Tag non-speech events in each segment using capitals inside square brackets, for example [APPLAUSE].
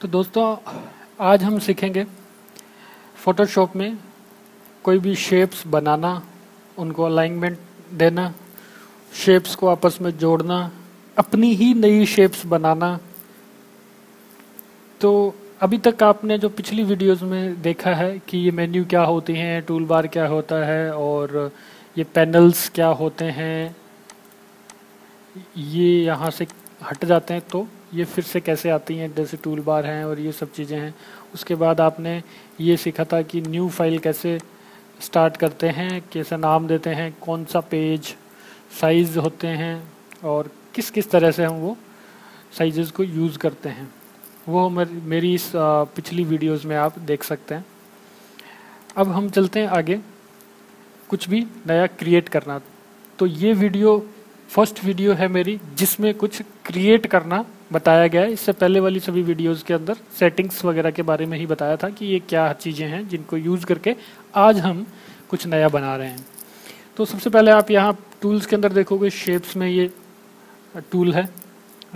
तो दोस्तों, आज हम सीखेंगे फोटोशॉप में कोई भी शेप्स बनाना, उनको अलाइनमेंट देना शेप्स को आपस में जोड़ना, अपनी ही नई शेप्स बनाना। तो अभी तक आपने जो पिछली वीडियोस में देखा है कि ये मेन्यू क्या होती हैं टूल बार क्या होता है, और ये पैनल्स क्या होते हैं, ये यहाँ से हट जाते हैं तो ये फिर से कैसे आती हैं? जैसे टूल बार हैं और ये सब चीज़ें हैं। उसके बाद आपने ये सीखा था कि न्यू फ़ाइल कैसे स्टार्ट करते हैं, कैसे नाम देते हैं, कौन सा पेज साइज़ होते हैं और किस किस तरह से हम वो साइजेस को यूज़ करते हैं। वो मेरी इस पिछली वीडियोस में आप देख सकते हैं। अब हम चलते हैं आगे। कुछ भी नया क्रिएट करना। तो ये वीडियो फ़र्स्ट वीडियो है मेरी जिसमें कुछ क्रिएट करना बताया गया है। इससे पहले वाली सभी वीडियोस के अंदर सेटिंग्स वगैरह के बारे में ही बताया था कि ये क्या चीज़ें हैं जिनको यूज़ करके आज हम कुछ नया बना रहे हैं। तो सबसे पहले आप यहाँ टूल्स के अंदर देखोगे शेप्स में ये टूल है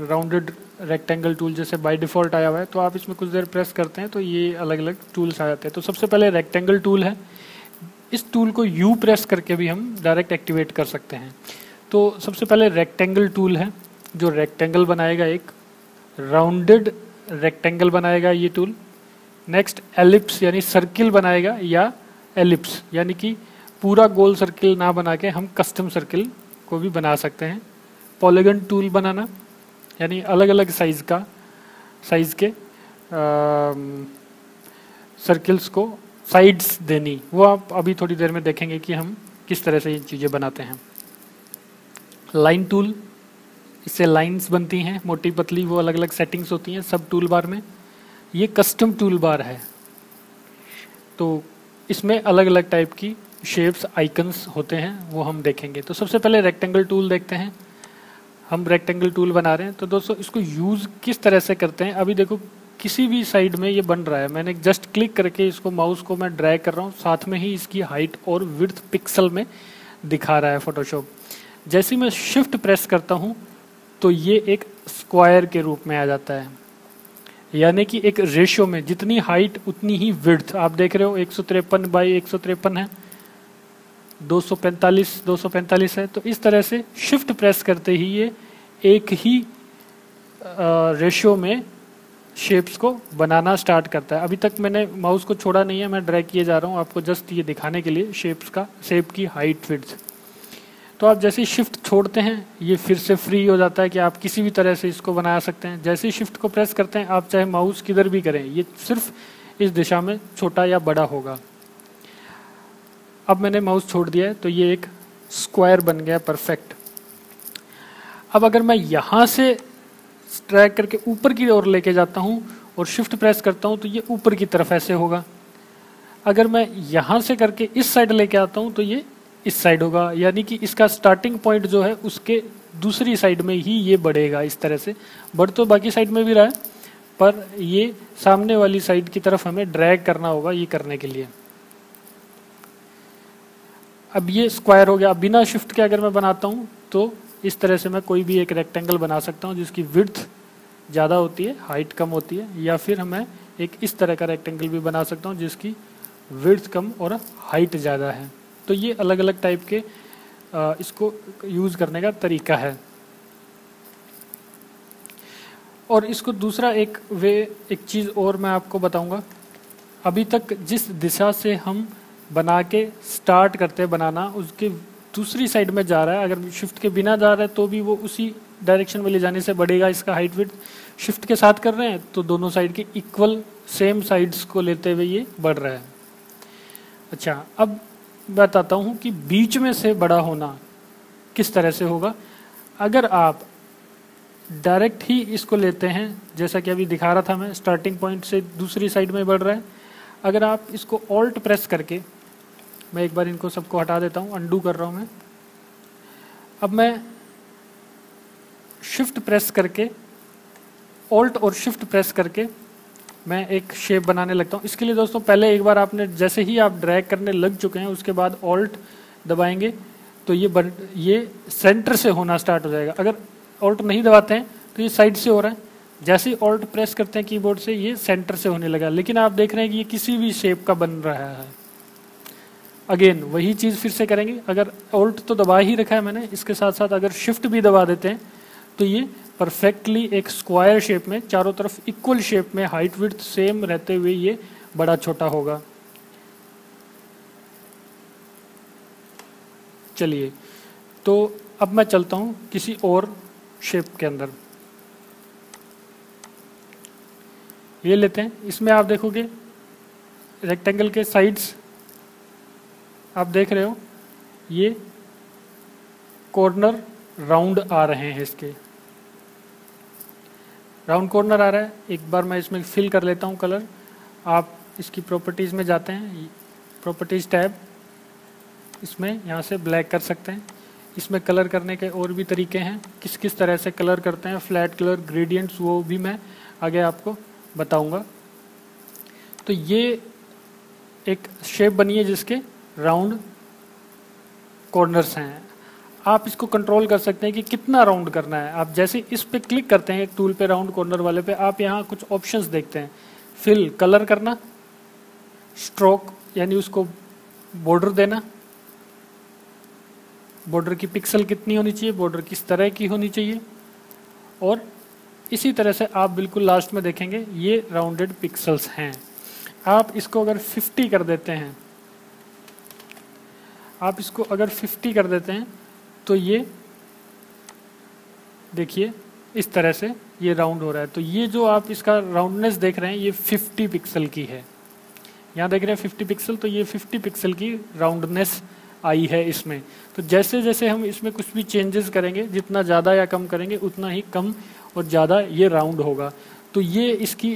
राउंडेड रेक्टेंगल टूल जैसे बाय डिफ़ॉल्ट आया हुआ है। तो आप इसमें कुछ देर प्रेस करते हैं तो ये अलग अलग टूल्स आ जाते हैं। तो सबसे पहले रेक्टेंगल टूल है। इस टूल को यू प्रेस करके भी हम डायरेक्ट एक्टिवेट कर सकते हैं। तो सबसे पहले रेक्टेंगल टूल है, जो रेक्टेंगल बनाएगा एक राउंडेड रेक्टेंगल बनाएगा ये टूल नेक्स्ट एलिप्स यानी सर्किल बनाएगा या एलिप्स यानी कि पूरा गोल सर्किल ना बना के हम कस्टम सर्किल को भी बना सकते हैं. पॉलीगन टूल बनाना, यानी अलग अलग साइज़ का साइज़ के सर्किल्स को साइड्स देनी. वो आप अभी थोड़ी देर में देखेंगे कि हम किस तरह से ये चीज़ें बनाते हैं. लाइन टूल इससे लाइंस बनती हैं, मोटी पतली, वो अलग अलग सेटिंग्स होती हैं, सब टूल बार में। ये कस्टम टूल बार है। तो इसमें अलग अलग टाइप की शेप्स आइकन्स होते हैं, वो हम देखेंगे। तो सबसे पहले रेक्टेंगल टूल देखते हैं। हम रेक्टेंगल टूल बना रहे हैं। तो दोस्तों, इसको यूज़ किस तरह से करते हैं? अभी देखो, किसी भी साइड में ये बन रहा है। मैंने जस्ट क्लिक करके इसको माउस को मैं ड्रैग कर रहा हूँ। साथ में ही इसकी हाइट और विर्थ पिक्सल में दिखा रहा है फोटोशॉप जैसे मैं शिफ्ट प्रेस करता हूँ तो ये एक स्क्वायर के रूप में आ जाता है। यानी कि एक रेशियो में जितनी हाइट उतनी ही विर्थ आप देख रहे हो, एक सौ तिरपन बाई एक सौ तिरपन है। 245 245 है। तो इस तरह से शिफ्ट प्रेस करते ही ये एक ही रेशियो में शेप्स को बनाना स्टार्ट करता है। अभी तक मैंने माउस को छोड़ा नहीं है, मैं ड्रैग किए जा रहा हूँ आपको जस्ट ये दिखाने के लिए शेप्स का शेप की हाइट विड्थ तो आप जैसे शिफ्ट छोड़ते हैं, ये फिर से फ्री हो जाता है कि आप किसी भी तरह से इसको बना सकते हैं। जैसे शिफ्ट को प्रेस करते हैं, आप चाहे माउस किधर भी करें, ये सिर्फ़ इस दिशा में छोटा या बड़ा होगा। अब मैंने माउस छोड़ दिया है तो ये एक स्क्वायर बन गया परफेक्ट अब अगर मैं यहाँ से ट्रैक करके ऊपर की ओर लेके जाता हूँ और शिफ्ट प्रेस करता हूँ तो ये ऊपर की तरफ़ ऐसे होगा। अगर मैं यहाँ से करके इस साइड लेके आता हूँ तो ये इस साइड होगा। यानी कि इसका स्टार्टिंग पॉइंट जो है, उसके दूसरी साइड में ही ये बढ़ेगा इस तरह से। बढ़ तो बाकी साइड में भी रहा है, पर ये सामने वाली साइड की तरफ़ हमें ड्रैग करना होगा ये करने के लिए। अब ये स्क्वायर हो गया। अब बिना शिफ्ट के अगर मैं बनाता हूँ तो इस तरह से मैं कोई भी एक रेक्टेंगल बना सकता हूँ, जिसकी विर्थ ज़्यादा होती है हाइट कम होती है, या फिर मैं एक इस तरह का रेक्टेंगल भी बना सकता हूँ, जिसकी विर्थ कम और हाइट ज़्यादा है। तो ये अलग अलग टाइप के इसको यूज़ करने का तरीका है। और इसको दूसरा एक वे, एक चीज़ और मैं आपको बताऊँगा। अभी तक जिस दिशा से हम बना के स्टार्ट करते हैं बनाना, उसके दूसरी साइड में जा रहा है। अगर शिफ्ट के बिना जा रहा है तो भी वो उसी डायरेक्शन में ले जाने से बढ़ेगा, इसका हाइट विथ शिफ्ट के साथ कर रहे हैं तो दोनों साइड के इक्वल सेम साइड्स को लेते हुए ये बढ़ रहा है। अच्छा अब बताता हूँ कि बीच में से बड़ा होना किस तरह से होगा। अगर आप डायरेक्ट ही इसको लेते हैं, जैसा कि अभी दिखा रहा था मैं स्टार्टिंग पॉइंट से दूसरी साइड में बढ़ रहा है। अगर आप इसको ऑल्ट प्रेस करके, मैं एक बार इनको सबको हटा देता हूँ अंडू कर रहा हूँ मैं। अब मैं शिफ्ट प्रेस करके ऑल्ट और शिफ्ट प्रेस करके मैं एक शेप बनाने लगता हूँ। इसके लिए दोस्तों, पहले एक बार आपने जैसे ही आप ड्रैग करने लग चुके हैं, उसके बाद ऑल्ट दबाएँगे तो ये बन, ये सेंटर से होना स्टार्ट हो जाएगा। अगर ऑल्ट नहीं दबाते हैं तो ये साइड से हो रहा है। जैसे ही ऑल्ट प्रेस करते हैं कीबोर्ड से, ये सेंटर से होने लगा। लेकिन आप देख रहे हैं कि ये किसी भी शेप का बन रहा है। अगेन वही चीज़ फिर से करेंगे। अगर ऑल्ट तो दबा ही रखा है मैंने, इसके साथ साथ अगर शिफ्ट भी दबा देते हैं तो ये परफेक्टली एक स्क्वायर शेप में, चारों तरफ़ इक्वल शेप में हाइट विथ सेम रहते हुए ये बड़ा छोटा होगा। चलिए तो अब मैं चलता हूँ किसी और शेप के अंदर। ये लेते हैं, इसमें आप देखोगे रेक्टेंगल के साइड्स आप देख रहे हो, ये कॉर्नर राउंड आ रहे हैं इसके। राउंड कॉर्नर आ रहा है। एक बार मैं इसमें फिल कर लेता हूँ कलर। आप इसकी प्रॉपर्टीज़ में जाते हैं। Properties tab. इसमें यहाँ से ब्लैक कर सकते हैं। इसमें कलर करने के और भी तरीके हैं। किस किस तरह से कलर करते हैं। फ्लैट कलर, ग्रेडियंट्स, वो भी मैं आगे आपको बताऊँगा। तो ये एक शेप बनी है जिसके राउंड कॉर्नर्स हैं। आप इसको कंट्रोल कर सकते हैं कि कितना राउंड करना है। आप जैसे इस पर क्लिक करते हैं, एक टूल पे राउंड कॉर्नर वाले पे, आप यहाँ कुछ ऑप्शंस देखते हैं। फिल कलर करना स्ट्रोक यानी उसको बॉर्डर देना। बॉर्डर की पिक्सल कितनी होनी चाहिए बॉर्डर किस तरह की होनी चाहिए। और इसी तरह से आप बिल्कुल लास्ट में देखेंगे, ये राउंडेड पिक्सल्स हैं। आप इसको अगर 50 कर देते हैं, आप इसको अगर 50 कर देते हैं तो ये, देखिए, इस तरह से ये राउंड हो रहा है। तो ये जो आप इसका राउंडनेस देख रहे हैं, ये 50 पिक्सल की है। यहाँ देख रहे हैं 50 पिक्सल तो ये 50 पिक्सल की राउंडनेस आई है इसमें। तो जैसे जैसे हम इसमें कुछ भी चेंजेस करेंगे, जितना ज़्यादा या कम करेंगे, उतना ही कम और ज़्यादा ये राउंड होगा। तो ये इसकी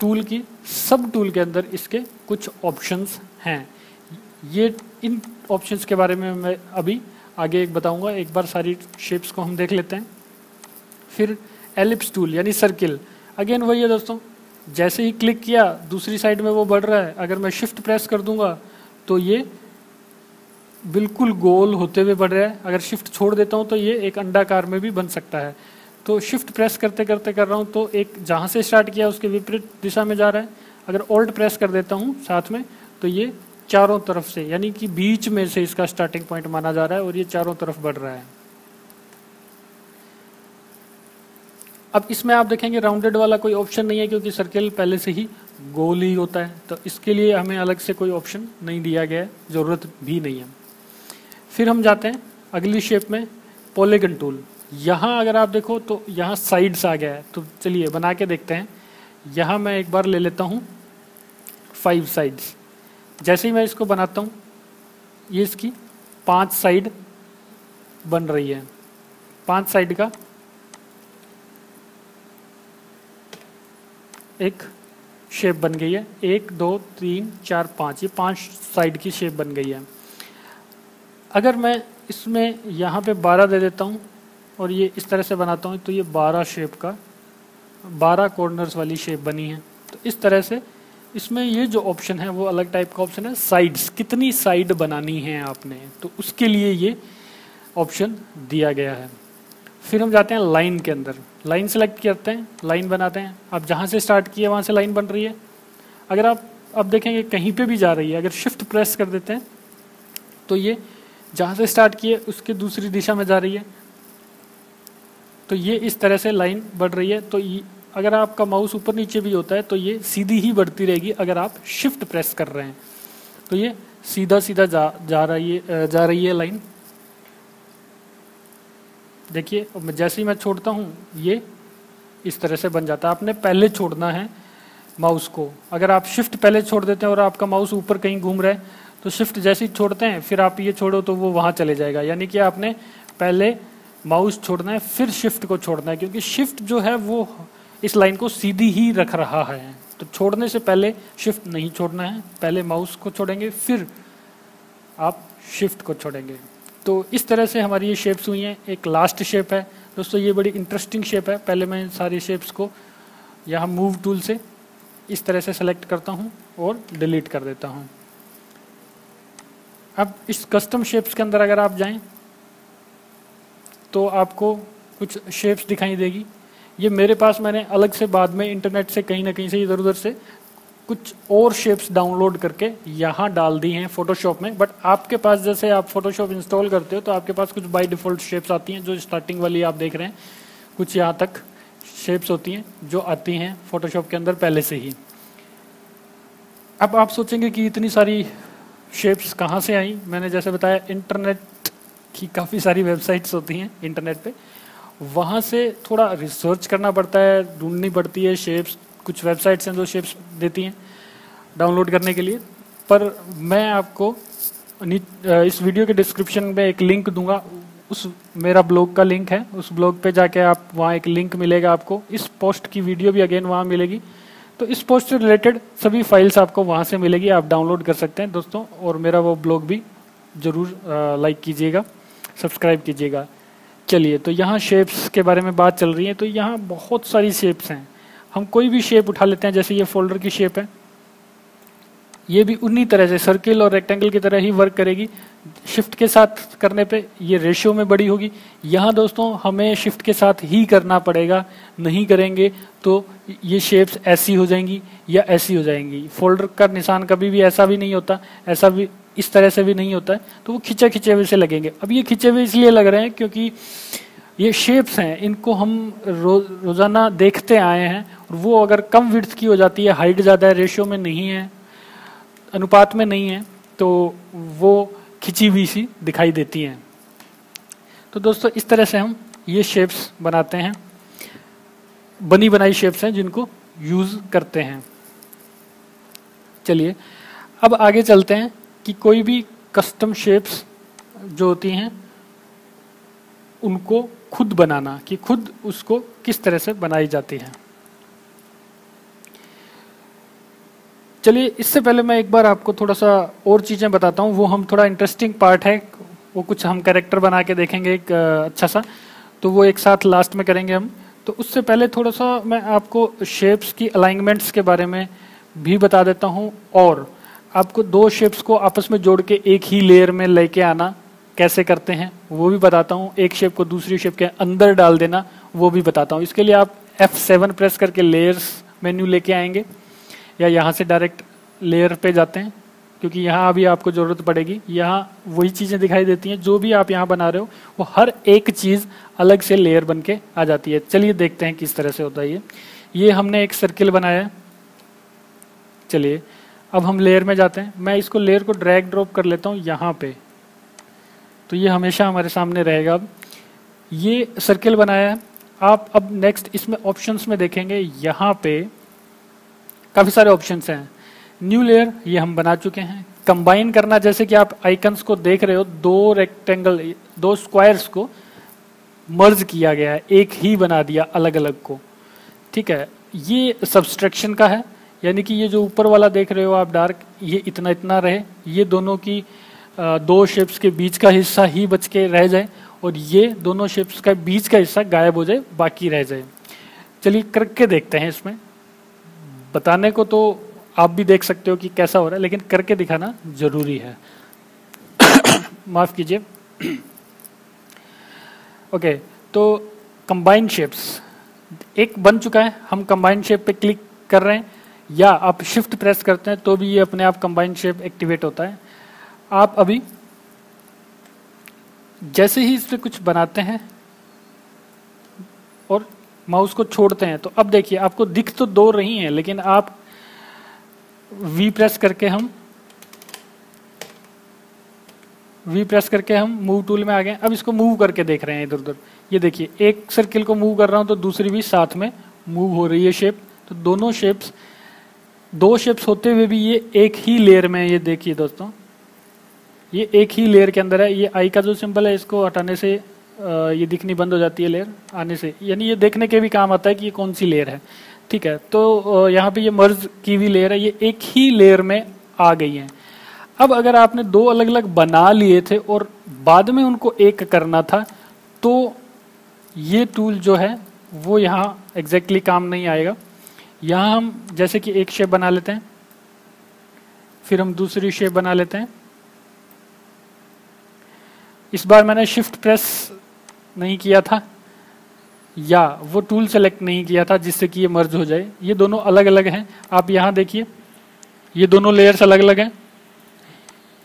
टूल की सब टूल के अंदर इसके कुछ ऑप्शंस हैं। ये, इन ऑप्शंस के बारे में मैं अभी आगे एक बताऊँगा, एक बार सारी शेप्स को हम देख लेते हैं। फिर एलिप्स टूल यानी सर्किल अगेन वही है दोस्तों, जैसे ही क्लिक किया, दूसरी साइड में वो बढ़ रहा है। अगर मैं शिफ्ट प्रेस कर दूँगा तो ये बिल्कुल गोल होते हुए बढ़ रहा है। अगर शिफ्ट छोड़ देता हूँ तो ये एक अंडाकार में भी बन सकता है। तो शिफ्ट प्रेस करते करते कर रहा हूँ तो एक जहाँ से स्टार्ट किया, उसके विपरीत दिशा में जा रहा है। अगर ओल्ड प्रेस कर देता हूँ साथ में तो ये चारों तरफ़ से, यानी कि बीच में से इसका स्टार्टिंग पॉइंट माना जा रहा है और ये चारों तरफ़ बढ़ रहा है। अब इसमें आप देखेंगे राउंडेड वाला कोई ऑप्शन नहीं है क्योंकि सर्किल पहले से ही गोल ही होता है तो इसके लिए हमें अलग से कोई ऑप्शन नहीं दिया गया है, ज़रूरत भी नहीं है। फिर हम जाते हैं अगली शेप में पोलेगन टूल यहाँ अगर आप देखो तो यहाँ साइड्स आ गया है तो चलिए बना के देखते हैं। यहाँ मैं एक बार ले लेता हूँ फाइव साइड्स जैसे ही मैं इसको बनाता हूँ, ये इसकी पाँच साइड बन रही है। पाँच साइड का एक शेप बन गई है। एक, दो, तीन, चार, पाँच, ये पाँच साइड की शेप बन गई है। अगर मैं इसमें यहाँ पे बारह दे देता हूँ और ये इस तरह से बनाता हूँ तो ये बारह शेप का, बारह कॉर्नर्स वाली शेप बनी है। तो इस तरह से इसमें ये जो ऑप्शन है, वो अलग टाइप का ऑप्शन है साइड्स कितनी साइड बनानी है आपने तो उसके लिए ये ऑप्शन दिया गया है। फिर हम जाते हैं लाइन के अंदर। लाइन सेलेक्ट करते हैं लाइन बनाते हैं। आप जहाँ से स्टार्ट किए, वहाँ से लाइन बन रही है। अगर आप अब देखेंगे कहीं पे भी जा रही है, अगर शिफ्ट प्रेस कर देते हैं तो ये जहाँ से स्टार्ट किए, उसके दूसरी दिशा में जा रही है। तो ये इस तरह से लाइन बढ़ रही है। तो अगर आपका माउस ऊपर नीचे भी होता है तो ये सीधी ही बढ़ती रहेगी अगर आप शिफ्ट प्रेस कर रहे हैं। तो ये सीधा सीधा जा जा रही है जा रही है लाइन देखिए जैसे ही मैं छोड़ता हूँ, ये इस तरह से बन जाता है। आपने पहले छोड़ना है माउस को। अगर आप शिफ्ट पहले छोड़ देते हैं और आपका माउस ऊपर कहीं घूम रहा है तो शिफ्ट जैसे ही छोड़ते हैं, फिर आप ये छोड़ो तो वो वहाँ चले जाएगा। यानी कि आपने पहले माउस छोड़ना है, फिर शिफ्ट को छोड़ना है, क्योंकि शिफ्ट जो है वो इस लाइन को सीधी ही रख रहा है। तो छोड़ने से पहले शिफ्ट नहीं छोड़ना है। पहले माउस को छोड़ेंगे, फिर आप शिफ्ट को छोड़ेंगे। तो इस तरह से हमारी ये शेप्स हुई हैं। एक लास्ट शेप है। दोस्तों, ये बड़ी इंटरेस्टिंग शेप है। पहले मैं सारी शेप्स को यहाँ मूव टूल से इस तरह से सेलेक्ट करता हूँ और डिलीट कर देता हूँ। अब इस कस्टम शेप्स के अंदर अगर आप जाएँ तो आपको कुछ शेप्स दिखाई देगी। ये मेरे पास मैंने अलग से बाद में इंटरनेट से कहीं ना कहीं से इधर उधर से कुछ और शेप्स डाउनलोड करके यहाँ डाल दी हैं फोटोशॉप में। बट आपके पास जैसे आप फोटोशॉप इंस्टॉल करते हो तो आपके पास कुछ बाई डिफ़ॉल्ट शेप्स आती हैं, जो स्टार्टिंग वाली आप देख रहे हैं। कुछ यहाँ तक शेप्स होती हैं, जो आती हैं फोटोशॉप के अंदर पहले से ही। अब आप सोचेंगे कि इतनी सारी शेप्स कहाँ से आई? मैंने जैसे बताया इंटरनेट की काफ़ी सारी वेबसाइट्स होती हैं इंटरनेट पे। वहाँ से थोड़ा रिसर्च करना पड़ता है, ढूंढनी पड़ती है शेप्स कुछ वेबसाइट्स हैं जो शेप्स देती हैं डाउनलोड करने के लिए। पर मैं आपको इस वीडियो के डिस्क्रिप्शन में एक लिंक दूँगा। उस, मेरा ब्लॉग का लिंक है। उस ब्लॉग पे जाके आप, वहाँ एक लिंक मिलेगा आपको। इस पोस्ट की वीडियो भी अगेन वहाँ मिलेगी। तो इस पोस्ट से रिलेटेड सभी फाइल्स आपको वहाँ से मिलेगी। आप डाउनलोड कर सकते हैं दोस्तों। और मेरा वो ब्लॉग भी ज़रूर लाइक कीजिएगा सब्सक्राइब कीजिएगा। चलिए तो यहाँ शेप्स के बारे में बात चल रही है तो यहाँ बहुत सारी शेप्स हैं। हम कोई भी शेप उठा लेते हैं, जैसे ये फोल्डर की शेप है। ये भी उन्हीं तरह से सर्किल और रेक्टेंगल की तरह ही वर्क करेगी। शिफ्ट के साथ करने पे ये रेशियो में बड़ी होगी। यहाँ दोस्तों, हमें शिफ्ट के साथ ही करना पड़ेगा, नहीं करेंगे तो ये शेप्स ऐसी हो जाएँगी। या ऐसी हो जाएँगी। फोल्डर का निशान कभी भी ऐसा भी नहीं होता ऐसा भी इस तरह से भी नहीं होता है तो वो खिंचे खिंचे हुए से लगेंगे। अब ये खिंचे हुए इसलिए लग रहे हैं क्योंकि ये शेप्स हैं इनको हम रो, रोज़ाना देखते आए हैं और वो अगर कम विड्थ की हो जाती है हाइट ज़्यादा है रेशियो में नहीं है अनुपात में नहीं है तो वो खिंची हुई सी दिखाई देती हैं। तो दोस्तों इस तरह से हम ये शेप्स बनाते हैं बनी बनाई शेप्स हैं जिनको यूज़ करते हैं। चलिए, अब आगे चलते हैं कि कोई भी कस्टम शेप्स जो होती हैं, उनको खुद बनाना, कि खुद उसको किस तरह से बनाई जाती है। चलिए, इससे पहले मैं एक बार आपको थोड़ा सा और चीज़ें बताता हूँ। वो हम थोड़ा इंटरेस्टिंग पार्ट है, वो कुछ हम कैरेक्टर बना के देखेंगे एक अच्छा सा। तो वो एक साथ लास्ट में करेंगे हम। तो उससे पहले थोड़ा सा मैं आपको शेप्स की अलाइनमेंट्स के बारे में भी बता देता हूँ, और आपको दो शेप्स को आपस में जोड़ के एक ही लेयर में लेके आना, कैसे करते हैं, वो भी बताता हूँ। एक शेप को दूसरी शेप के अंदर डाल देना, वो भी बताता हूँ। इसके लिए आप F7 प्रेस करके लेयर्स मेन्यू लेके आएँगे, या यहाँ से डायरेक्ट लेयर पे जाते हैं, क्योंकि यहाँ अभी आपको ज़रूरत पड़ेगी। यहाँ वही चीज़ें दिखाई देती हैं, जो भी आप यहाँ बना रहे हो, वो हर एक चीज़ अलग से लेयर बन के आ जाती है। चलिए देखते हैं किस तरह से होता है ये। ये हमने एक सर्किल बनाया है। चलिए, अब हम लेयर में जाते हैं। मैं इसको लेयर को ड्रैग ड्रॉप कर लेता हूँ यहाँ पे। तो ये हमेशा हमारे सामने रहेगा अब। ये सर्किल बनाया है। आप अब नेक्स्ट इसमें ऑप्शंस में देखेंगे, यहाँ पे काफ़ी सारे ऑप्शंस हैं। न्यू लेयर ये हम बना चुके हैं। कंबाइन करना, जैसे कि आप आइकन्स को देख रहे हो, दो रेक्टेंगल दो स्क्वायर्स को मर्ज किया गया है। एक ही बना दिया अलग अलग को। ठीक है, ये सब्सट्रैक्शन का है। यानी कि ये जो ऊपर वाला देख रहे हो आप, डार्क, ये इतना इतना रहे, ये दोनों की दो शेप्स के बीच का हिस्सा ही बच के रह जाए और ये दोनों शेप्स का बीच का हिस्सा गायब हो जाए, बाकी रह जाए। चलिए, करके देखते हैं इसमें। बताने को तो आप भी देख सकते हो कि कैसा हो रहा है, लेकिन करके दिखाना ज़रूरी है। [COUGHS] माफ़ कीजिए। [COUGHS] ओके तो कंबाइंड शेप्स एक बन चुका है, हम कंबाइंड शेप पे क्लिक कर रहे हैं। या आप शिफ्ट प्रेस करते हैं तो भी ये अपने आप कंबाइंड शेप एक्टिवेट होता है। आप अभी जैसे ही इस पर कुछ बनाते हैं और माउस को छोड़ते हैं तो अब देखिए, आपको दिख तो दो रही हैं, लेकिन आप वी प्रेस करके हम वी प्रेस करके हम मूव टूल में आ गए अब इसको मूव करके देख रहे हैं इधर उधर। ये देखिए, एक सर्किल को मूव कर रहा हूँ तो दूसरी भी साथ में मूव हो रही है शेप तो दोनों शेप्स दो शेप्स होते हुए भी ये एक ही लेयर में ये देखिए दोस्तों। ये एक ही लेयर के अंदर है। ये आई का जो सिंबल है, इसको हटाने से ये दिखनी बंद हो जाती है लेयर आने से। यानी ये देखने के भी काम आता है कि ये कौन सी लेयर है। ठीक है तो यहाँ पे ये मर्ज की हुई लेयर है। ये एक ही लेयर में आ गई है। अब अगर आपने दो अलग अलग बना लिए थे और बाद में उनको एक करना था तो ये टूल जो है, वो यहाँ एग्जैक्टली exactly काम नहीं आएगा। यहाँ हम जैसे कि एक शेप बना लेते हैं, फिर हम दूसरी शेप बना लेते हैं। इस बार मैंने शिफ्ट प्रेस नहीं किया था, या वो टूल सेलेक्ट नहीं किया था जिससे कि ये मर्ज हो जाए। ये दोनों अलग अलग हैं। आप यहाँ देखिए, ये दोनों लेयर्स अलग अलग हैं।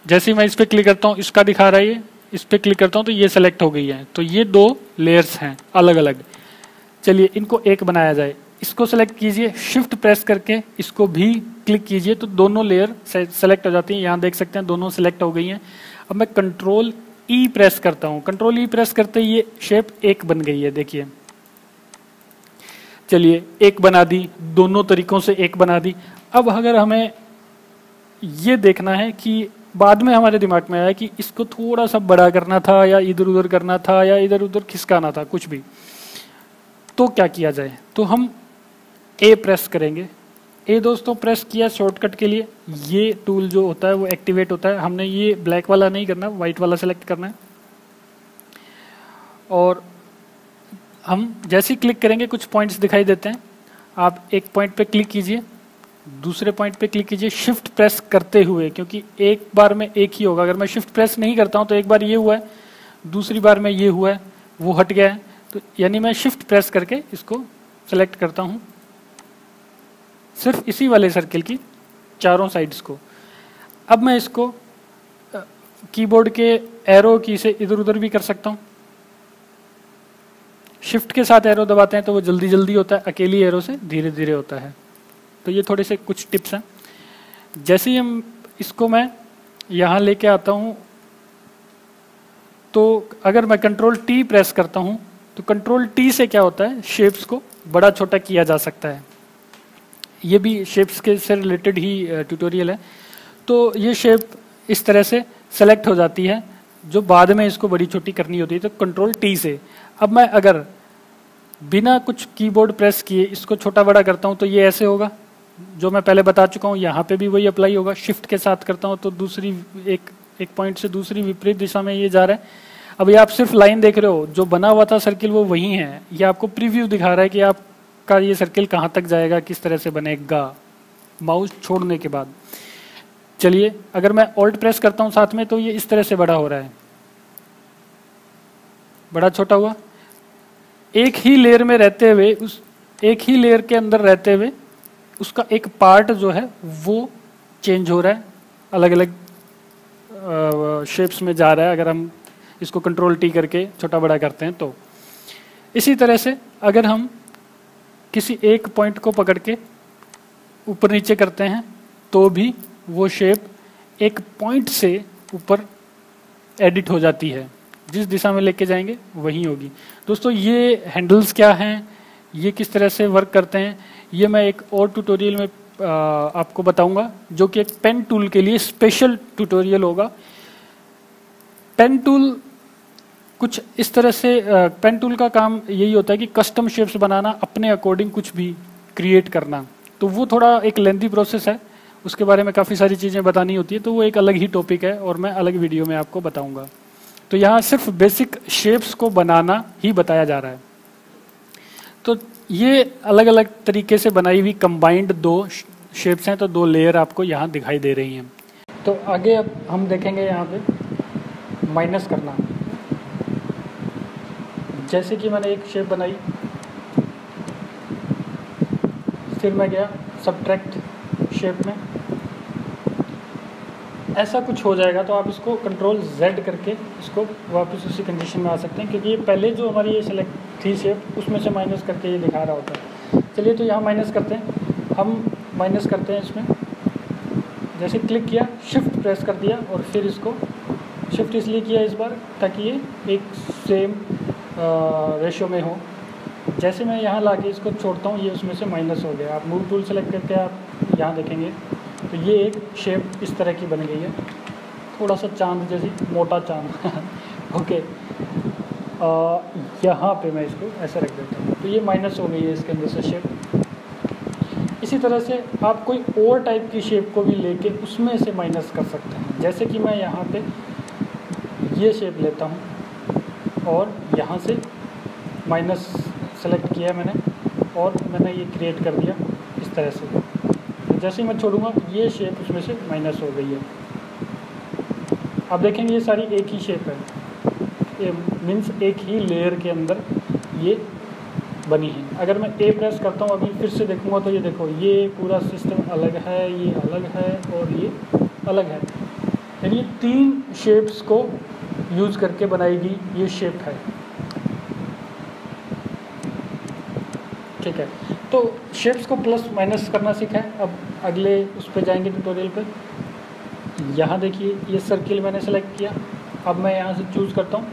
जैसे मैं इस पर क्लिक करता हूँ, इसका दिखा रहा है ये, इस पर क्लिक करता हूँ तो ये सेलेक्ट हो गई है। तो ये दो लेयर्स हैं अलग अलग चलिए इनको एक बनाया जाए। इसको सेलेक्ट कीजिए शिफ्ट प्रेस करके इसको भी क्लिक कीजिए तो दोनों लेयर सेलेक्ट हो जाती हैं। यहाँ देख सकते हैं, दोनों सेलेक्ट हो गई हैं। अब मैं कंट्रोल ई e प्रेस करता हूँ। कंट्रोल ई e प्रेस करते ही ये शेप एक बन गई है, देखिए। चलिए, एक बना दी, दोनों तरीकों से एक बना दी। अब अगर हमें ये देखना है कि बाद में हमारे दिमाग में आया कि इसको थोड़ा सा बड़ा करना था, या इधर उधर करना था, या इधर उधर खिसकाना था, कुछ भी तो क्या किया जाए? तो हम ए प्रेस करेंगे। ए दोस्तों प्रेस किया शॉर्टकट के लिए। ये टूल जो होता है, वो एक्टिवेट होता है। हमने ये ब्लैक वाला नहीं करना वाइट वाला सेलेक्ट करना है। और हम जैसे ही क्लिक करेंगे, कुछ पॉइंट्स दिखाई देते हैं। आप एक पॉइंट पे क्लिक कीजिए, दूसरे पॉइंट पे क्लिक कीजिए शिफ्ट प्रेस करते हुए, क्योंकि एक बार में एक ही होगा। अगर मैं शिफ्ट प्रेस नहीं करता हूँ तो एक बार ये हुआ है, दूसरी बार में ये हुआ है, वो हट गया है। तो यानी मैं शिफ्ट प्रेस करके इसको सेलेक्ट करता हूँ। सिर्फ़ इसी वाले सर्किल की चारों साइड्स को। अब मैं इसको कीबोर्ड के एरो की से इधर उधर भी कर सकता हूँ। शिफ्ट के साथ एरो दबाते हैं तो वो जल्दी जल्दी होता है, अकेली एरो से धीरे धीरे होता है। तो ये थोड़े से कुछ टिप्स हैं। जैसे ही हम इसको मैं यहाँ लेके आता हूँ तो अगर मैं कंट्रोल टी प्रेस करता हूँ तो कंट्रोल टी से क्या होता है? शेप्स को बड़ा छोटा किया जा सकता है। ये भी शेप्स के से रिलेटेड ही ट्यूटोरियल है। तो ये शेप इस तरह से सेलेक्ट हो जाती है। जो बाद में इसको बड़ी छोटी करनी होती है तो कंट्रोल टी से। अब मैं अगर बिना कुछ कीबोर्ड प्रेस किए इसको छोटा बड़ा करता हूँ तो ये ऐसे होगा। जो मैं पहले बता चुका हूँ, यहाँ पे भी वही अप्लाई होगा। शिफ्ट के साथ करता हूँ तो दूसरी एक एक पॉइंट से दूसरी विपरीत दिशा में ये जा रहा है। अब ये आप सिर्फ़ लाइन देख रहे हो। जो बना हुआ था सर्किल वो वही है। ये आपको प्रीव्यू दिखा रहा है कि आपका ये सर्किल कहाँ तक जाएगा, किस तरह से बनेगा? माउस छोड़ने के बाद। चलिए, अगर मैं ऑल्ट प्रेस करता हूँ साथ में तो ये इस तरह से बड़ा हो रहा है। बड़ा छोटा हुआ। एक ही लेयर में रहते हुए, उस एक ही लेयर के अंदर रहते हुए, उसका एक पार्ट जो है, वो चेंज हो रहा है। अलग अलग शेप्स में जा रहा है। अगर हम इसको कंट्रोल टी करके छोटा बड़ा करते हैं तो। इसी तरह से अगर हम किसी एक पॉइंट को पकड़ के ऊपर नीचे करते हैं तो भी वो शेप एक पॉइंट से ऊपर एडिट हो जाती है। जिस दिशा में लेके जाएँगे, वही होगी। दोस्तों, ये हैंडल्स क्या हैं? ये किस तरह से वर्क करते हैं? ये मैं एक और ट्यूटोरियल में आपको बताऊँगा, जो कि एक पेन टूल के लिए स्पेशल ट्यूटोरियल होगा। पेन टूल कुछ इस तरह से पेन टूल का काम यही होता है कि कस्टम शेप्स बनाना, अपने अकॉर्डिंग कुछ भी क्रिएट करना। तो वो थोड़ा एक लेंथी प्रोसेस है। उसके बारे में काफ़ी सारी चीज़ें बतानी होती है तो वो एक अलग ही टॉपिक है और मैं अलग वीडियो में आपको बताऊँगा। तो यहाँ सिर्फ़ बेसिक शेप्स को बनाना ही बताया जा रहा है। तो ये अलग अलग तरीके से बनाई हुई कंबाइंड दो शेप्स हैं तो दो लेयर आपको यहाँ दिखाई दे रही हैं। तो आगे अब हम देखेंगे यहाँ पे माइनस करना। जैसे कि मैंने एक शेप बनाई। फिर मैं गया सब्ट्रैक्ट शेप में। ऐसा कुछ हो जाएगा तो आप इसको कंट्रोल जेड करके इसको वापस उसी कंडीशन में आ सकते हैं, क्योंकि ये पहले जो हमारी ये सेलेक्ट थी शेप उसमें से माइनस करके ये दिखा रहा होता है। चलिए तो यहाँ माइनस करते हैं। हम माइनस करते हैं इसमें। जैसे क्लिक किया शिफ्ट प्रेस कर दिया और फिर इसको शिफ्ट इसलिए किया इस बार, ताकि ये एक सेम रेशो में हो। जैसे मैं यहाँ ला के इसको छोड़ता हूँ, ये उसमें से माइनस हो गया। आप मूव टूल सेलेक्ट करके आप यहाँ देखेंगे तो ये एक शेप इस तरह की बन गई है। थोड़ा सा चाँद जैसी, मोटा चाँद। [LAUGHS] ओके यहाँ पे मैं इसको ऐसे रख देता हूँ। तो ये माइनस हो गई है इसके अंदर से शेप इसी तरह से आप कोई और टाइप की शेप को भी लेके उसमें से माइनस कर सकते हैं। जैसे कि मैं यहाँ पे ये शेप लेता हूँ। और यहाँ से माइनस सेलेक्ट किया मैंने और मैंने ये क्रिएट कर दिया इस तरह से। जैसे ही मैं छोड़ूँगा, ये शेप उसमें से माइनस हो गई है। अब देखेंगे ये सारी एक ही शेप है। मीन्स एक ही लेयर के अंदर ये बनी है। अगर मैं ए प्रेस करता हूँ, अभी फिर से देखूँगा तो ये देखो, ये पूरा सिस्टम अलग है, ये अलग है और ये अलग है। यानी तीन शेप्स को यूज़ करके बनाएगी, ये शेप है। ठीक है। तो शेप्स को प्लस माइनस करना सीखा है। अब अगले उस पर जाएँगे ट्यूटोरियल पे। यहाँ देखिए, ये सर्किल मैंने सेलेक्ट किया। अब मैं यहाँ से चूज़ करता हूँ।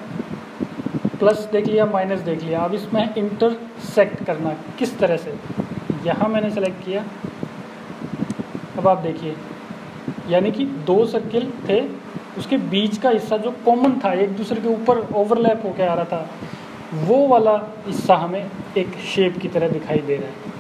प्लस देख लिया माइनस देख लिया। अब इसमें इंटरसेक्ट करना किस तरह से? यहाँ मैंने सेलेक्ट किया। अब आप देखिए। यानी कि दो सर्किल थे उसके बीच का हिस्सा जो कॉमन था, एक दूसरे के ऊपर ओवरलैप होकर आ रहा था, वो वाला हिस्सा हमें एक शेप की तरह दिखाई दे रहा है।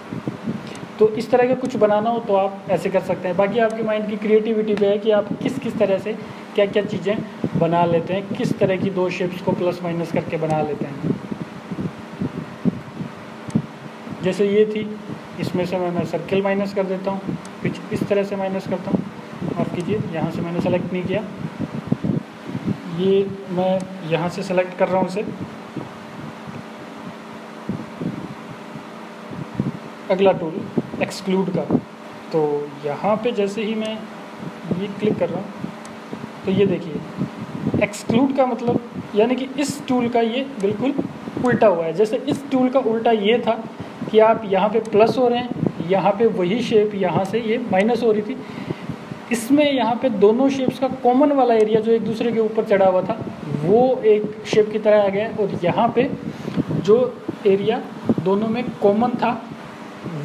तो इस तरह का कुछ बनाना हो तो आप ऐसे कर सकते हैं। बाकी आपके माइंड की क्रिएटिविटी पे है कि आप किस किस तरह से क्या क्या चीज़ें बना लेते हैं, किस तरह की दो शेप्स को प्लस माइनस करके बना लेते हैं। जैसे ये थी, इसमें से मैं मैं सर्किल माइनस कर देता हूँ कुछ इस तरह से माइनस करता हूँ। माफ़ कीजिए, यहाँ से मैंने सेलेक्ट नहीं किया। ये मैं यहाँ से सेलेक्ट कर रहा हूँ उसे अगला टूल एक्सक्लूड का। तो यहाँ पे जैसे ही मैं ये क्लिक कर रहा हूँ तो ये देखिए एक्सक्लूड का मतलब यानी कि इस टूल का ये बिल्कुल उल्टा हुआ है। जैसे इस टूल का उल्टा ये था कि आप यहाँ पे प्लस हो रहे हैं, यहाँ पे वही शेप यहाँ से ये माइनस हो रही थी। इसमें यहाँ पे दोनों शेप्स का कॉमन वाला एरिया जो एक दूसरे के ऊपर चढ़ा हुआ था, वो एक शेप की तरह आ गया और यहाँ पे जो एरिया दोनों में कॉमन था,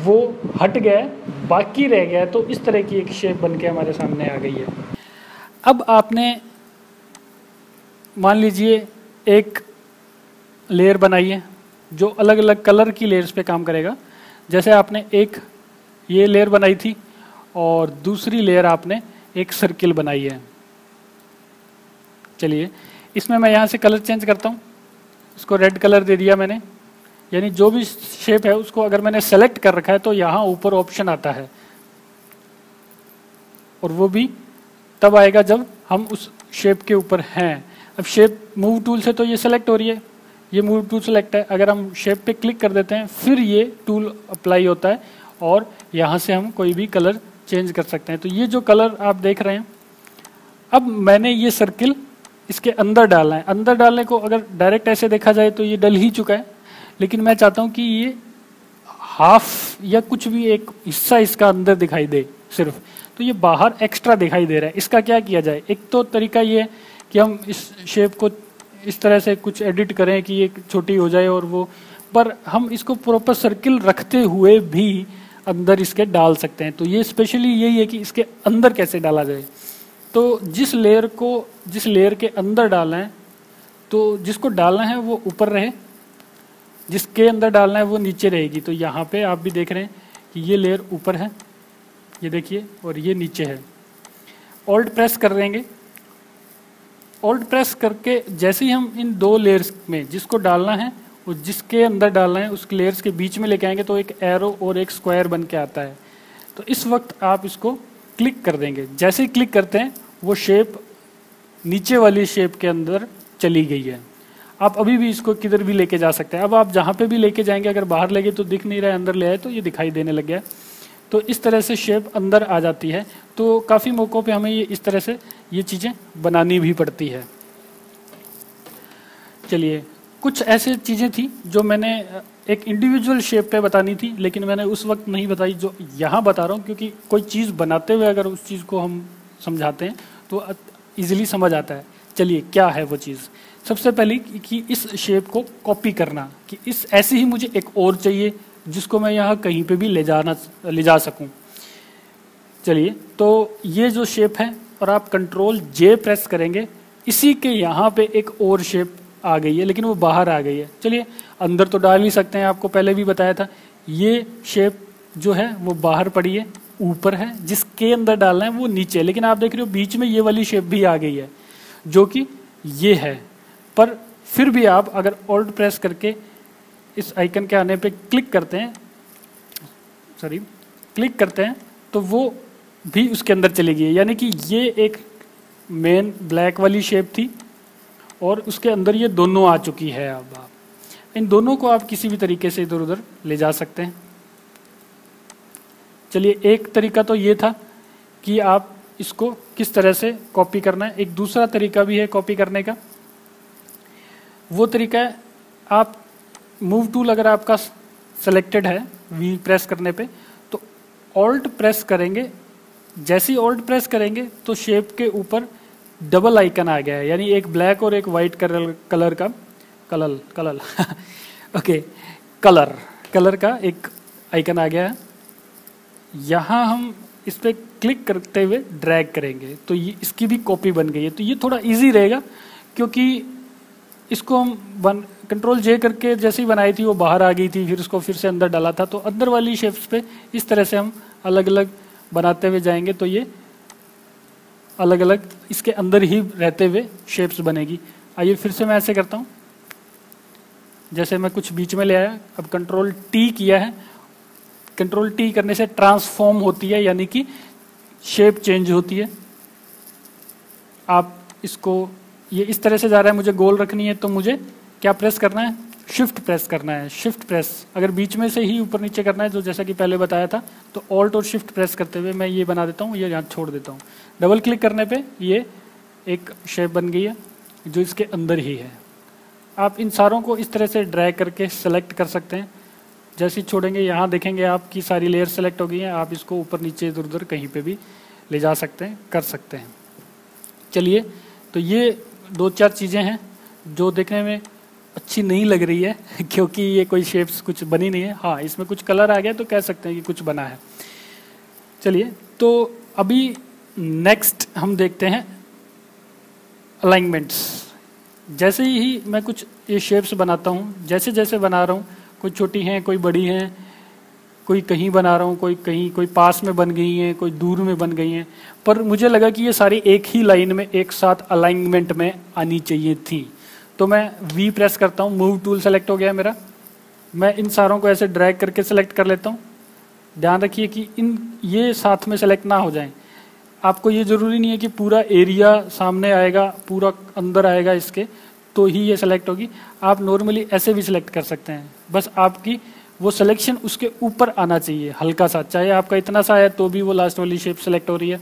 वो हट गया बाकी रह गया तो इस तरह की एक शेप बन के हमारे सामने आ गई है। अब आपने मान लीजिए एक लेयर बनाई है, जो अलग अलग कलर की लेयर्स पे काम करेगा। जैसे आपने एक ये लेयर बनाई थी और दूसरी लेयर आपने एक सर्किल बनाई है। चलिए, इसमें मैं यहाँ से कलर चेंज करता हूँ। इसको रेड कलर दे दिया मैंने। यानी जो भी शेप है, उसको अगर मैंने सेलेक्ट कर रखा है तो यहाँ ऊपर ऑप्शन आता है। और वो भी तब आएगा जब हम उस शेप के ऊपर हैं। अब शेप मूव टूल से तो ये सेलेक्ट हो रही है। ये मूव टूल सेलेक्ट है। अगर हम शेप पे क्लिक कर देते हैं, फिर ये टूल अप्लाई होता है और यहाँ से हम कोई भी कलर चेंज कर सकते हैं। तो ये जो कलर आप देख रहे हैं, अब मैंने ये सर्किल इसके अंदर डालना है। अंदर डालने को अगर डायरेक्ट ऐसे देखा जाए तो ये डल ही चुका है। लेकिन मैं चाहता हूँ कि ये हाफ़ या कुछ भी एक हिस्सा इसका अंदर दिखाई दे सिर्फ़। तो ये बाहर एक्स्ट्रा दिखाई दे रहा है। इसका क्या किया जाए? एक तो तरीका ये कि हम इस शेप को इस तरह से कुछ एडिट करें कि ये छोटी हो जाए और वो, पर हम इसको प्रॉपर सर्किल रखते हुए भी अंदर इसके डाल सकते हैं। तो ये स्पेशली यही है कि इसके अंदर कैसे डाला जाए। तो जिस लेयर को, जिस लेयर के अंदर डालना है तो जिसको डालना है वो ऊपर रहे। जिसके अंदर डालना है वो नीचे रहेगी। तो यहाँ पे आप भी देख रहे हैं कि ये लेयर ऊपर है। ये देखिए, और ये नीचे है। ऑल्ट प्रेस कर देंगे ऑल्ट प्रेस करके जैसे ही हम इन दो लेयर्स में जिसको डालना है और जिसके अंदर डालना है, उस लेयर्स के बीच में लेके आएँगे तो एक एरो और एक स्क्वायर बन के आता है। तो इस वक्त आप इसको क्लिक कर देंगे। जैसे ही क्लिक करते हैं, वो शेप नीचे वाली शेप के अंदर चली गई है। आप अभी भी इसको किधर भी लेके जा सकते हैं। अब आप जहाँ पे भी लेके जाएँगे, अगर बाहर लगे तो दिख नहीं रहा है, अंदर ले आए तो ये दिखाई देने लग गया। तो इस तरह से शेप अंदर आ जाती है। तो काफ़ी मौक़ों पे हमें ये, इस तरह से ये चीज़ें बनानी भी पड़ती है। चलिए कुछ ऐसे चीज़ें थी जो मैंने, एक इंडिविजुअल शेप पे बतानी थी, लेकिन मैंने उस वक्त नहीं बताई जो यहाँ बता रहा हूँ, क्योंकि कोई चीज़ बनाते हुए अगर उस चीज़ को हम समझाते हैं तो ईजिली समझ आता है। चलिए, क्या है वो चीज़? सबसे पहले कि इस शेप को कॉपी करना, कि इस ऐसे ही मुझे एक और चाहिए, जिसको मैं यहाँ कहीं पे भी ले जाना, ले जा सकूँ। चलिए तो ये जो शेप है, और आप कंट्रोल जे प्रेस करेंगे, इसी के यहाँ पे एक और शेप आ गई है, लेकिन वो बाहर आ गई है। चलिए, अंदर तो डाल नहीं सकते हैं, आपको पहले भी बताया था। ये शेप जो है, वो बाहर पड़ी है, ऊपर है, जिसके अंदर डालना है, वो नीचे लेकिन आप देख रहे हो, बीच में ये वाली शेप भी आ गई है, जो कि ये है। पर फिर भी आप अगर ओल्ड प्रेस करके इस आइकन के आने पे क्लिक करते हैं सॉरी क्लिक करते हैं तो वो भी उसके अंदर चली गई है। यानी कि ये एक मेन ब्लैक वाली शेप थी और उसके अंदर ये दोनों आ चुकी है अब आप। इन दोनों को आप किसी भी तरीके से इधर उधर ले जा सकते हैं। चलिए, एक तरीका तो ये था कि आप इसको किस तरह से कॉपी करना है। एक दूसरा तरीका भी है कॉपी करने का। वो तरीका है, आप मूव टूल अगर आपका सेलेक्टेड है वी प्रेस करने पे तो ऑल्ट प्रेस करेंगे। जैसे ऑल्ट प्रेस करेंगे तो शेप के ऊपर डबल आइकन आ गया है, यानी एक ब्लैक और एक वाइट कलर कलर का colour colour okay colour colour का एक आइकन आ गया है. यहाँ हम इस पर क्लिक करते हुए ड्रैग करेंगे तो ये, इसकी भी कॉपी बन गई है. तो ये थोड़ा इजी रहेगा, क्योंकि इसको हम बन कंट्रोल जे करके जैसे ही बनाई थी, वो बाहर आ गई थी, फिर उसको फिर से अंदर डाला था. तो अंदर वाली शेप्स पे इस तरह से हम अलग अलग बनाते हुए जाएँगे तो ये अलग अलग इसके अंदर ही रहते हुए शेप्स बनेगी। आइए फिर से मैं ऐसे करता हूँ। जैसे मैं कुछ बीच में ले आया, अब कंट्रोल टी किया है। कंट्रोल टी करने से ट्रांसफॉर्म होती है, यानी कि शेप चेंज होती है। आप इसको, ये इस तरह से जा रहा है, मुझे गोल रखनी है तो मुझे क्या प्रेस करना है? शिफ्ट प्रेस करना है शिफ्ट प्रेस अगर बीच में से ही ऊपर नीचे करना है तो जैसा कि पहले बताया था तो ऑल्ट और शिफ्ट प्रेस करते हुए मैं ये बना देता हूँ, ये यहाँ छोड़ देता हूँ। डबल क्लिक करने पे ये एक शेप बन गई है, जो इसके अंदर ही है। आप इन सारों को इस तरह से ड्रैग करके सेलेक्ट कर सकते हैं। जैसे छोड़ेंगे, यहाँ देखेंगे आपकी सारी लेयर सेलेक्ट हो गई हैं, आप इसको ऊपर नीचे, इधर उधर कहीं पे भी ले जा सकते हैं, कर सकते हैं। चलिए तो ये दो चार चीज़ें हैं, जो देखने में अच्छी नहीं लग रही है, [LAUGHS] क्योंकि ये कोई शेप्स कुछ बनी नहीं है। हाँ इसमें कुछ कलर आ गया तो कह सकते हैं कि कुछ बना है। चलिए तो अभी नेक्स्ट हम देखते हैं अलाइनमेंट्स जैसे ही मैं कुछ ये शेप्स बनाता हूँ जैसे जैसे बना रहा हूँ, कोई छोटी हैं, कोई बड़ी हैं, कोई कहीं बना रहा हूँ, कोई कहीं, कोई पास में बन गई हैं, कोई दूर में बन गई हैं, पर मुझे लगा कि ये सारी एक ही लाइन में, एक साथ अलाइनमेंट में आनी चाहिए थी। तो मैं वी प्रेस करता हूँ मूव टूल सेलेक्ट हो गया मेरा। मैं इन सारों को ऐसे ड्रैग करके सेलेक्ट कर लेता हूँ। ध्यान रखिए कि इन, ये साथ में सेलेक्ट ना हो जाए। आपको ये ज़रूरी नहीं है कि पूरा एरिया सामने आएगा, पूरा अंदर आएगा इसके तो ही ये सेलेक्ट होगी। आप नॉर्मली ऐसे भी सिलेक्ट कर सकते हैं। बस आपकी वो सिलेक्शन उसके ऊपर आना चाहिए, हल्का सा। चाहे आपका इतना सा है तो भी वो लास्ट वाली शेप सेलेक्ट हो रही है,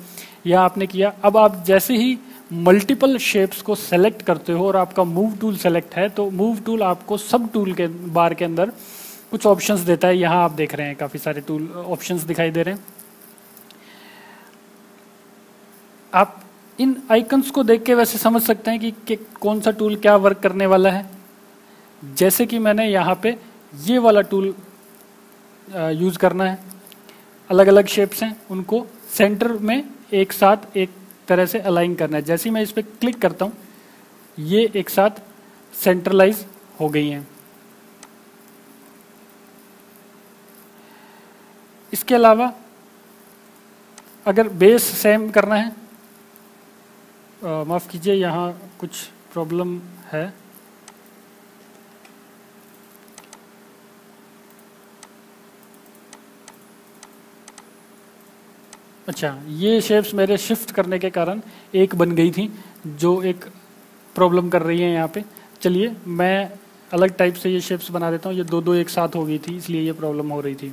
या आपने किया। अब आप जैसे ही मल्टीपल शेप्स को सेलेक्ट करते हो और आपका मूव टूल सेलेक्ट है तो मूव टूल आपको सब टूल के बार के अंदर कुछ ऑप्शंस देता है। यहाँ आप देख रहे हैं काफ़ी सारे टूल ऑप्शंस दिखाई दे रहे हैं। आप इन आइकन्स को देख के वैसे समझ सकते हैं कि, कि कौन सा टूल क्या वर्क करने वाला है। जैसे कि मैंने यहाँ पे ये वाला टूल यूज़ करना है। अलग अलग शेप्स हैं। उनको सेंटर में एक साथ एक तरह से अलाइन करना है। जैसे ही मैं इस पर क्लिक करता हूँ, ये एक साथ सेंट्रलाइज हो गई हैं। इसके अलावा, अगर बेस सेम करना है माफ़ कीजिए, यहाँ कुछ प्रॉब्लम है। अच्छा ये शेप्स मेरे शिफ्ट करने के कारण एक बन गई थी, जो एक प्रॉब्लम कर रही है यहाँ पे। चलिए, मैं अलग टाइप से ये शेप्स बना देता हूँ। ये दो दो एक साथ हो गई थी, इसलिए ये प्रॉब्लम हो रही थी।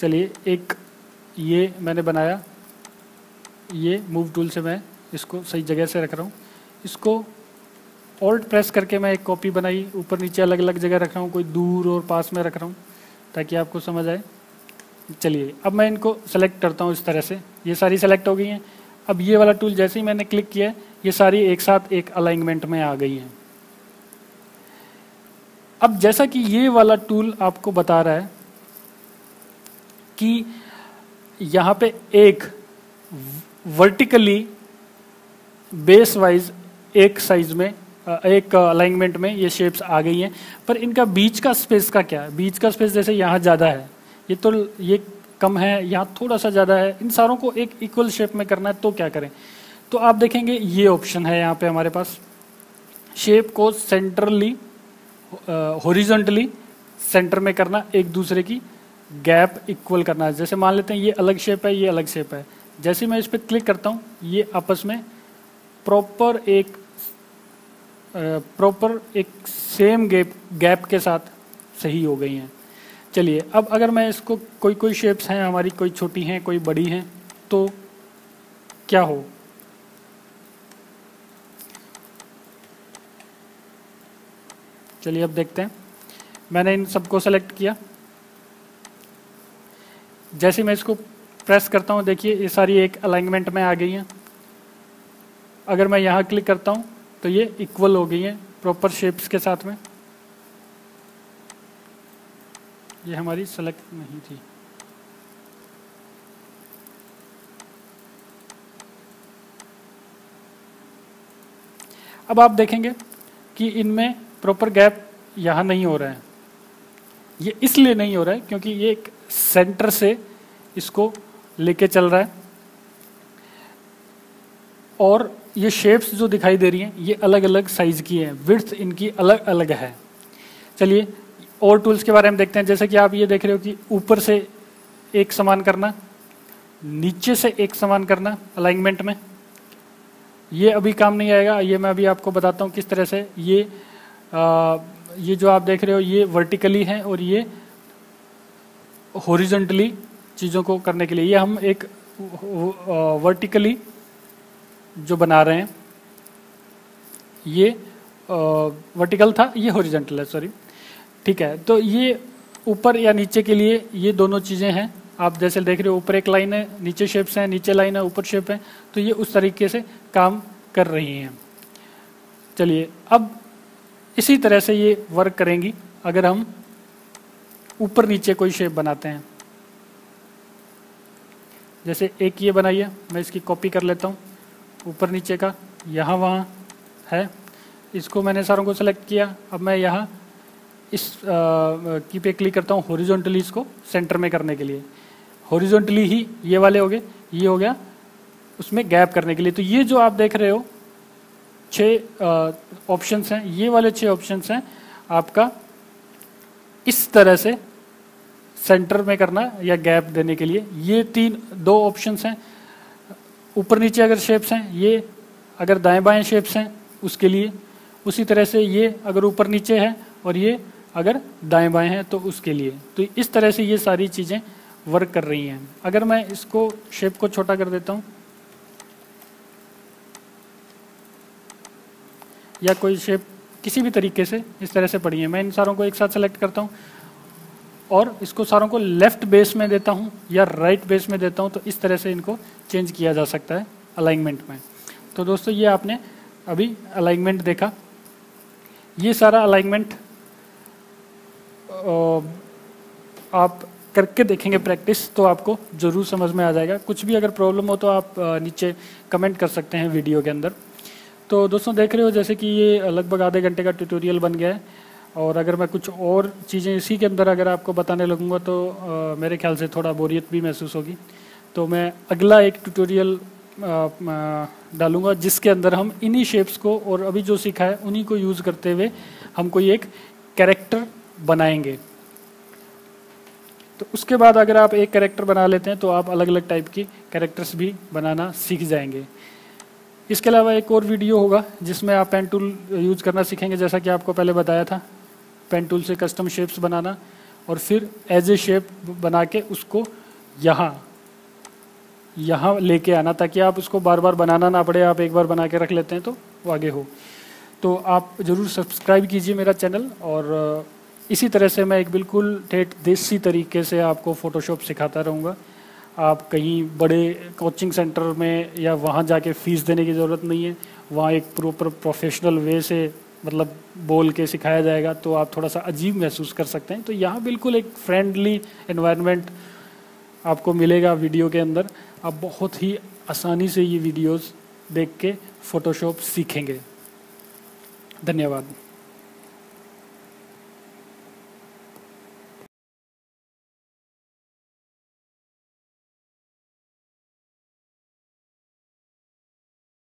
चलिए, एक ये मैंने बनाया। ये मूव टूल से मैं इसको सही जगह से रख रहा हूँ। इसको ऑल्ट प्रेस करके मैं एक कॉपी बनाई ऊपर नीचे अलग अलग जगह रख रहा हूँ, कोई दूर और पास में रख रहा हूँ, ताकि आपको समझ आए। चलिए, अब मैं इनको सेलेक्ट करता हूँ इस तरह से। ये सारी सेलेक्ट हो गई हैं। अब ये वाला टूल जैसे ही मैंने क्लिक किया ये सारी एक साथ एक अलाइनमेंट में आ गई हैं। अब जैसा कि ये वाला टूल आपको बता रहा है कि यहाँ पे एक वर्टिकली बेस वाइज एक साइज़ में एक अलाइनमेंट में ये शेप्स आ गई हैं। पर इनका बीच का स्पेस का क्या है? बीच का स्पेस जैसे यहाँ ज़्यादा है। ये तो ये कम है यहाँ थोड़ा सा ज़्यादा है। इन सारों को एक इक्वल शेप में करना है तो क्या करें? तो आप देखेंगे ये ऑप्शन है यहाँ पे हमारे पास। शेप को सेंट्रली हॉरिजॉन्टली सेंटर में करना, एक दूसरे की गैप इक्वल करना जैसे मान लेते हैं ये अलग शेप है, ये अलग शेप है। जैसे मैं इस पर क्लिक करता हूँ, ये आपस में प्रॉपर एक प्रॉपर एक सेम गैप गैप के साथ सही हो गई हैं। चलिए, अब अगर मैं इसको, कोई कोई शेप्स हैं हमारी, कोई छोटी हैं, कोई बड़ी हैं तो क्या हो? चलिए, अब देखते हैं। मैंने इन सबको सेलेक्ट किया। जैसे मैं इसको प्रेस करता हूँ, देखिए, ये सारी एक अलाइनमेंट में आ गई हैं। अगर मैं यहाँ क्लिक करता हूँ तो ये इक्वल हो गई हैं प्रॉपर शेप्स के साथ में। ये हमारी सेलेक्ट नहीं थी। अब आप देखेंगे कि इनमें प्रॉपर गैप यहाँ नहीं हो रहा है। ये इसलिए नहीं हो रहा है क्योंकि ये एक सेंटर से इसको लेके चल रहा है। और ये शेप्स जो दिखाई दे रही हैं, ये अलग अलग साइज़ की हैं। विड्थ इनकी अलग अलग है। चलिए और टूल्स के बारे में देखते हैं। जैसे कि आप ये देख रहे हो कि ऊपर से एक समान करना नीचे से एक समान करना अलाइनमेंट में। ये अभी काम नहीं आएगा। ये मैं अभी आपको बताता हूँ किस तरह से ये आ, ये जो आप देख रहे हो ये वर्टिकली है और ये हॉरिजेंटली चीज़ों को करने के लिए। ये हम एक वर्टिकली जो बना रहे हैं ये वर्टिकल था ये हॉरिजेंटल है सॉरी ठीक है तो ये ऊपर या नीचे के लिए ये दोनों चीज़ें हैं। आप जैसे देख रहे हो, ऊपर एक लाइन है, नीचे शेप्स हैं, नीचे लाइन है, ऊपर शेप है तो ये उस तरीके से काम कर रही हैं। चलिए, अब इसी तरह से ये वर्क करेंगी, अगर हम ऊपर नीचे कोई शेप बनाते हैं। जैसे एक ये बनाइए, मैं इसकी कॉपी कर लेता हूँ, ऊपर नीचे का, यहाँ वहाँ है। इसको मैंने सारों को सेलेक्ट किया, अब मैं यहाँ इस की पे क्लिक करता हूँ हॉरिजॉन्टली इसको सेंटर में करने के लिए। हॉरिजॉन्टली ही ये वाले हो गए, ये हो गया, उसमें गैप करने के लिए। तो ये जो आप देख रहे हो छः ऑप्शंस हैं, ये वाले छः ऑप्शंस हैं, आपका इस तरह से सेंटर में करना या गैप देने के लिए। ये तीन, दो ऑप्शंस हैं। ऊपर नीचे अगर शेप्स हैं, ये अगर दाएँ बाएँ शेप्स हैं, उसके लिए। उसी तरह से ये अगर ऊपर नीचे है और ये अगर दाएँ बाएँ हैं तो उसके लिए। तो इस तरह से ये सारी चीज़ें वर्क कर रही हैं। अगर मैं इसको शेप को छोटा कर देता हूँ, या कोई शेप किसी भी तरीके से इस तरह से पड़ी है, मैं इन सारों को एक साथ सेलेक्ट करता हूँ, और इसको सारों को लेफ़्ट बेस में देता हूँ या राइट बेस में देता हूँ तो इस तरह से इनको चेंज किया जा सकता है अलाइनमेंट में। तो दोस्तों, ये आपने अभी अलाइनमेंट देखा। ये सारा अलाइनमेंट आप करके देखेंगे प्रैक्टिस तो आपको ज़रूर समझ में आ जाएगा। कुछ भी अगर प्रॉब्लम हो तो आप नीचे कमेंट कर सकते हैं वीडियो के अंदर। तो दोस्तों देख रहे हो जैसे कि ये लगभग आधे घंटे का ट्यूटोरियल बन गया है। और अगर मैं कुछ और चीज़ें इसी के अंदर अगर आपको बताने लगूँगा तो आ, मेरे ख्याल से थोड़ा बोरियत भी महसूस होगी। तो मैं अगला एक ट्यूटोरियल डालूँगा जिसके अंदर हम इन्हीं शेप्स को और अभी जो सीखा है उन्हीं को यूज़ करते हुए हम कोई एक कैरेक्टर बनाएँगे। तो उसके बाद अगर आप एक कैरेक्टर बना लेते हैं तो आप अलग अलग टाइप की कैरेक्टर्स भी बनाना सीख जाएँगे। इसके अलावा एक और वीडियो होगा, जिसमें आप पेन टूल यूज़ करना सीखेंगे, जैसा कि आपको पहले बताया था। पेन टूल से कस्टम शेप्स बनाना और फिर एज ए शेप बना के उसको यहाँ यहाँ लेके आना, ताकि आप उसको बार बार बनाना ना पड़े, आप एक बार बना के रख लेते हैं तो वो आगे हो। तो आप ज़रूर सब्सक्राइब कीजिए मेरा चैनल और इसी तरह से मैं एक बिल्कुल ठेठ देसी तरीके से आपको फ़ोटोशॉप सिखाता रहूँगा। आप कहीं बड़े कोचिंग सेंटर में या वहाँ जाके फ़ीस देने की ज़रूरत नहीं है। वहाँ एक प्रॉपर प्रोफेशनल वे से मतलब बोल के सिखाया जाएगा तो आप थोड़ा सा अजीब महसूस कर सकते हैं। तो यहाँ बिल्कुल एक फ्रेंडली इन्वायरमेंट आपको मिलेगा वीडियो के अंदर। आप बहुत ही आसानी से ये वीडियोस देख के फ़ोटोशॉप सीखेंगे। धन्यवाद।